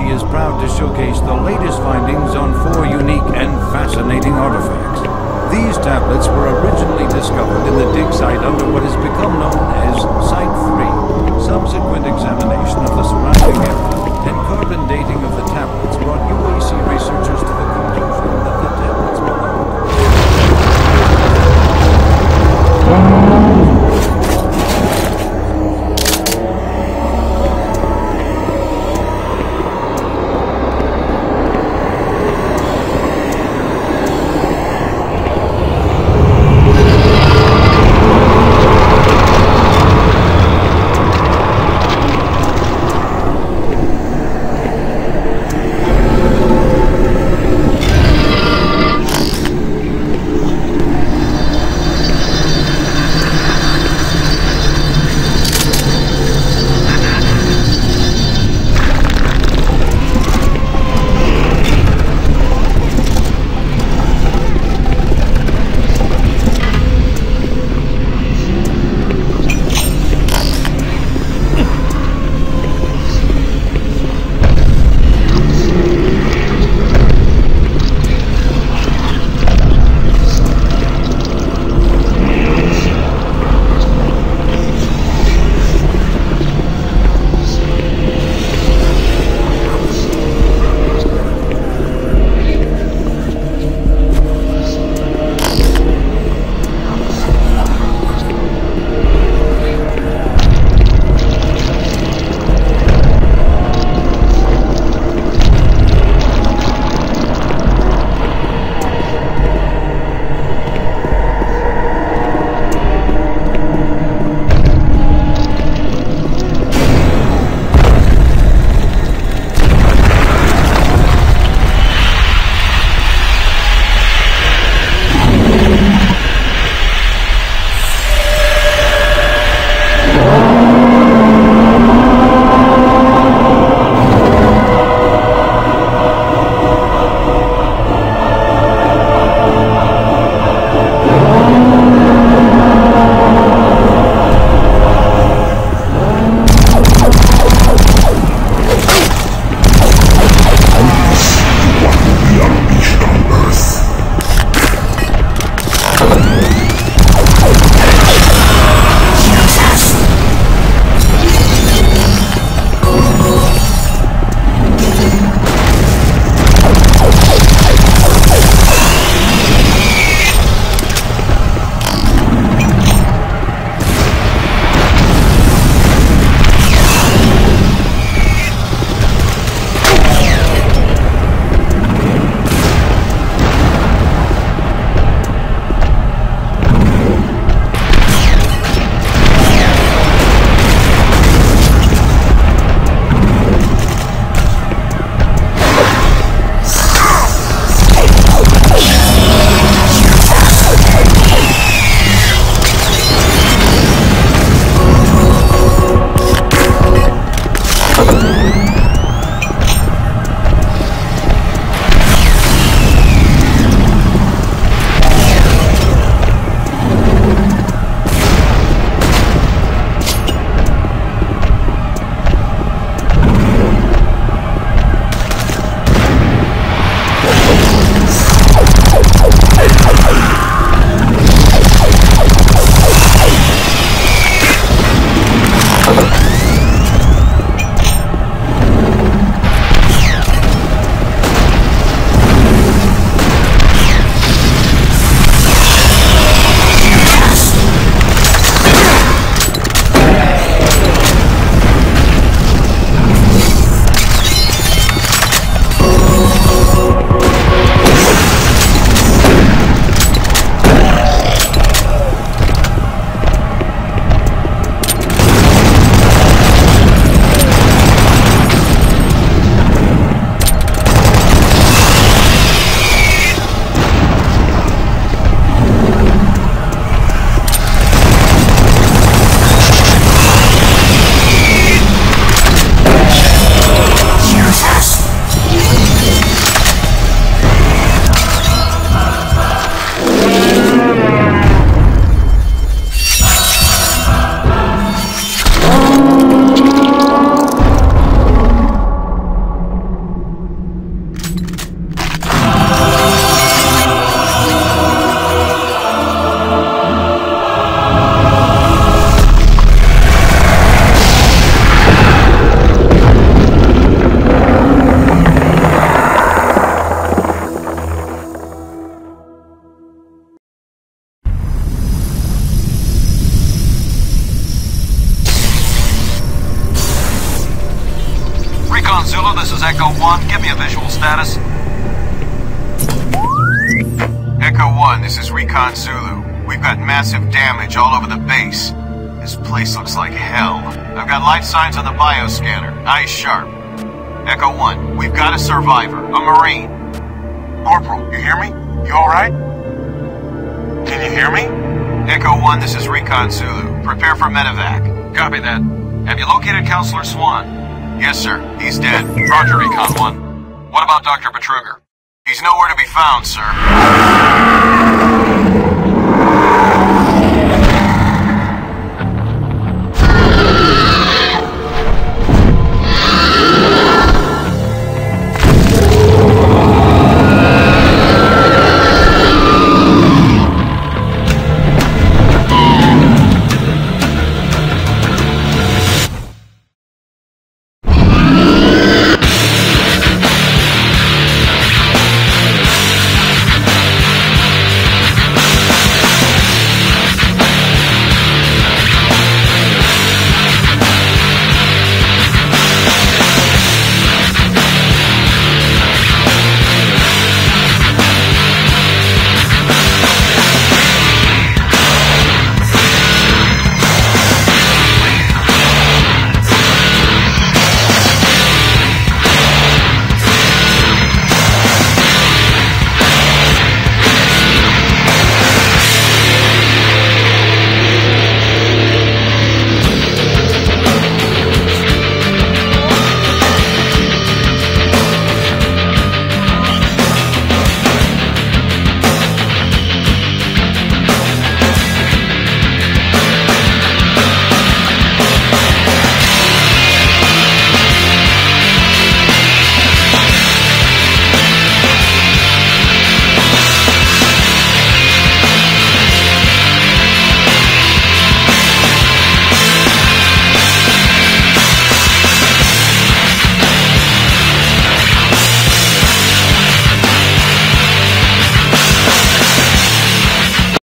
Galaxy is proud to showcase the latest findings on four unique and fascinating artifacts. These tablets were originally discovered in the dig site under what has become known as Site 3. Subsequent examination of the surrounding area and carbon dating of the tablets Zulu, this is Echo 1. Give me a visual status. Echo 1, this is Recon Zulu. We've got massive damage all over the base. This place looks like hell. I've got life signs on the bioscanner. Eyes sharp. Echo 1, we've got a survivor. A Marine. Corporal, you hear me? You alright? Can you hear me? Echo 1, this is Recon Zulu. Prepare for medevac. Copy that. Have you located Counselor Swann? Yes, sir. He's dead. Roger, Recon 1. What about Dr. Betruger? He's nowhere to be found, sir.